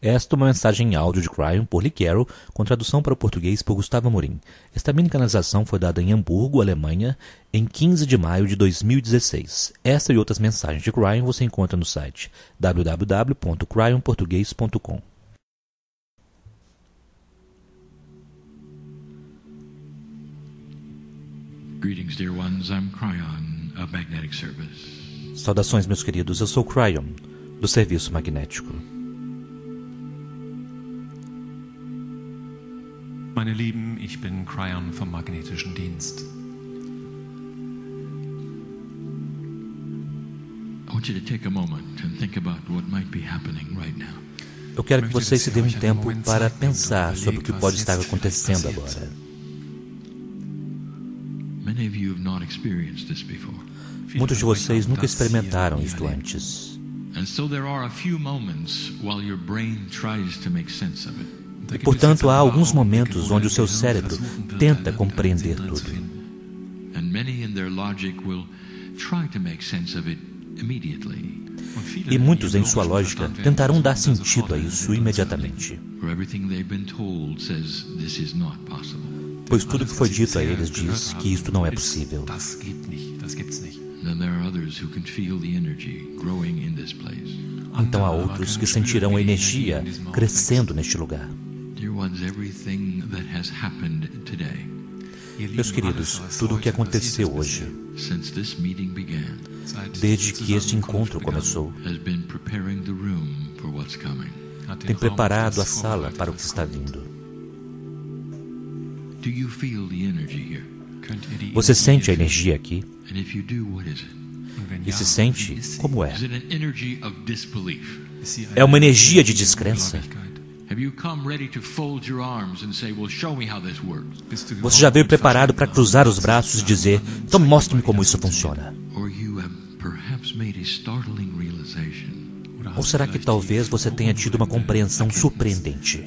Esta é uma mensagem em áudio de Cryon por Lee Carroll, com tradução para o português por Gustavo Amorim. Esta mini canalização foi dada em Hamburgo, Alemanha, em 15 de maio de 2016. Esta e outras mensagens de Cryon você encontra no site www.cryonportuguês.com. Greetings, dear ones. I'm Cryon of Magnetic Service. Saudações, meus queridos. Eu sou Cryon, do Serviço Magnético. Meine Lieben, ich bin Cryon vom Magnetischen Dienst. Eu quero que vocês se deem um tempo para pensar sobre o que pode estar acontecendo agora. Muitos de vocês nunca experimentaram isto antes. And so there are a few moments while your brain tries to make sense of it. E, portanto, há alguns momentos onde o seu cérebro tenta compreender tudo. And many in their logic will try to make sense of it immediately. E muitos, em sua lógica, tentarão dar sentido a isso imediatamente. For everything they've been told says this is not possible. Pois tudo que foi dito a eles diz que isto não é possível. Então há outros que sentirão a energia crescendo neste lugar. Dear ones, everything that has happened today, Meus queridos, tudo o que aconteceu hoje, since this meeting began, desde que este encontro começou, has been preparing the room for what's coming. tem preparado a sala para o que está vindo. Do you feel the energy here? Você sente a energia aqui? And if you do, what is it? E se sente, como é? Is it an energy of disbelief? É uma energia de descrença? Você já veio preparado para cruzar os braços e dizer: então mostre-me como isso funciona? Ou será que talvez você tenha tido uma compreensão surpreendente?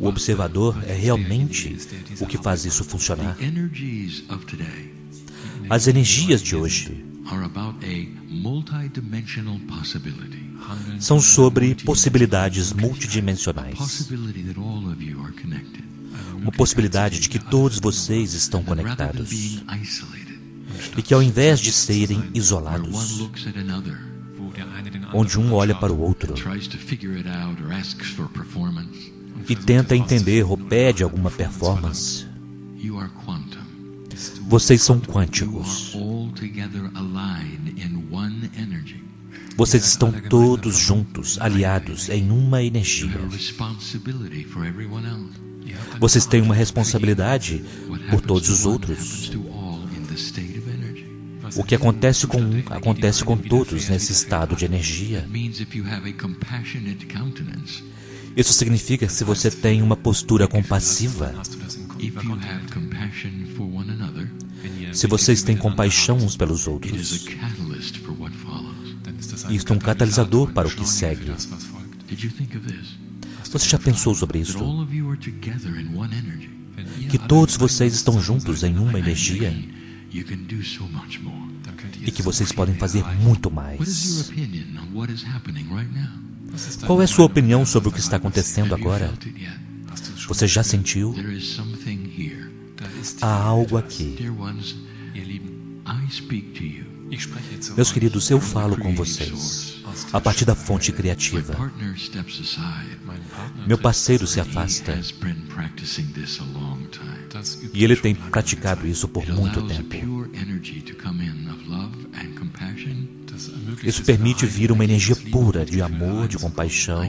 O observador é realmente o que faz isso funcionar. As energias de hoje são sobre possibilidades multidimensionais. Uma possibilidade de que todos vocês estão conectados e que ao invés de serem isolados, onde um olha para o outro e tenta entender ou pede alguma performance. Vocês são quânticos. Vocês estão todos juntos, aliados em uma energia. Vocês têm uma responsabilidade por todos os outros. O que acontece com um acontece com todos nesse estado de energia. Isso significa que se você tem uma postura compassiva, if you have compassion for one another, se vocês têm compaixão uns pelos it is outros, a catalyst for what follows. isto é um catalisador para o que segue. Did you think of this? Você já pensou sobre That isto? all of you are together in one energy. Que todos vocês estão juntos em uma energia You can do so much more. e que vocês podem fazer muito What is your mais. opinion on what is happening right now? Qual é a sua opinião sobre o que está acontecendo agora? Você já sentiu? Há algo aqui. Meus queridos, eu falo com vocês. a partir da fonte criativa. Meu parceiro se afasta. E ele tem praticado isso por It muito tempo. Isso permite vir uma energia pura de amor, de compaixão.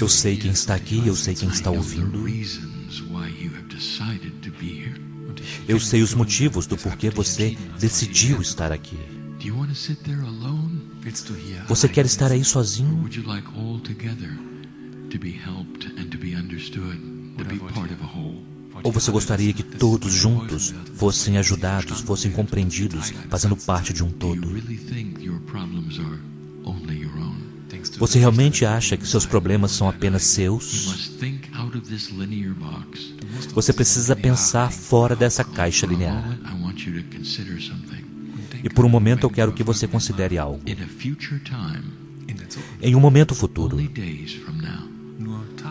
Eu sei quem está aqui, eu sei quem está ouvindo. Eu sei os motivos do porquê você decidiu estar aqui. Você quer estar aí sozinho? would Ou você gostaria que todos juntos fossem ajudados, fossem compreendidos, fazendo parte de um todo? Você realmente acha que seus problemas são apenas seus? Você precisa pensar fora dessa caixa linear. E por um momento eu quero que você considere algo. Em um momento futuro,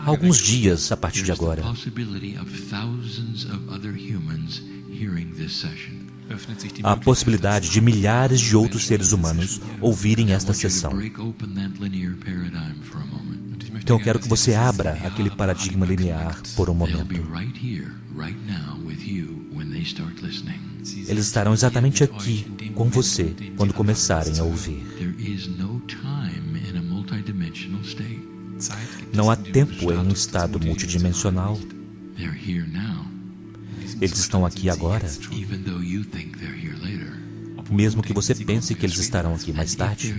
alguns dias a partir de agora, a possibilidade de milhares de outros seres humanos ouvirem esta sessão. Então eu quero que você abra aquele paradigma linear por um momento. Eles estarão exatamente aqui com você quando começarem a ouvir. Não há tempo em um estado multidimensional. Eles estão aqui agora. Mesmo que você pense que eles estarão aqui mais tarde.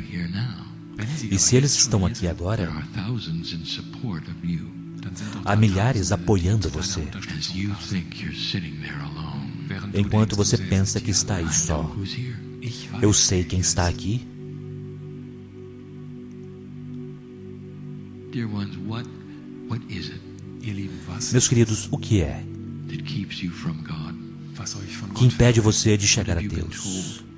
E se eles estão aqui agora, há milhares apoiando você. Enquanto você pensa que está aí só. Eu sei quem está aqui. Meus queridos, o que é that keeps you from God? was euch von que impede você de What chegar a Deus? told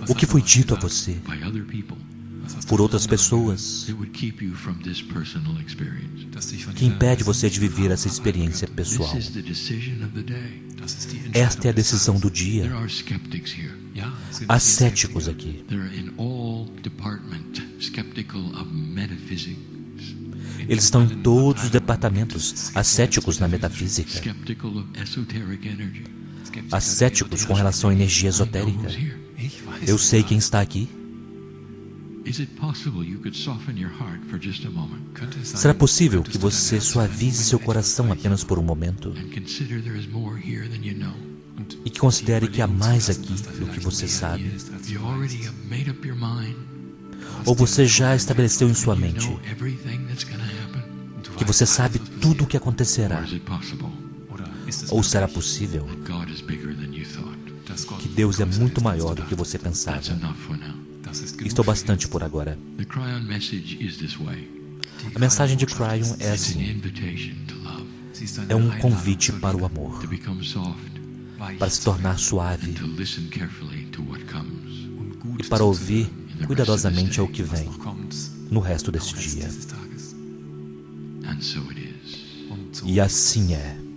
Was O que foi dito a você by other people Was hast du por outras pessoas that would keep you from this personal experience? gehört, das dich von que impede você de viver essa experiência pessoal? This is the decision of the day. wird? Das ist die Esta é a decisão do dia. Há céticos aqui. Eles estão em todos os departamentos. Há céticos na metafísica. skeptical of esoteric energy. Skeptiker Há céticos com relação à energia esotérica. Eu sei quem está aqui. Será possível que você suavize seu coração apenas por um momento e que considere que há mais aqui do que você sabe? Ou você já estabeleceu em sua mente que você sabe tudo o que acontecerá? Ou será possível que Deus é muito maior do que você pensava? Estou bastante por agora. A mensagem de Cryon é assim: é um convite para o amor, para se tornar suave e para ouvir cuidadosamente ao que was vem no resto deste dia. E assim é.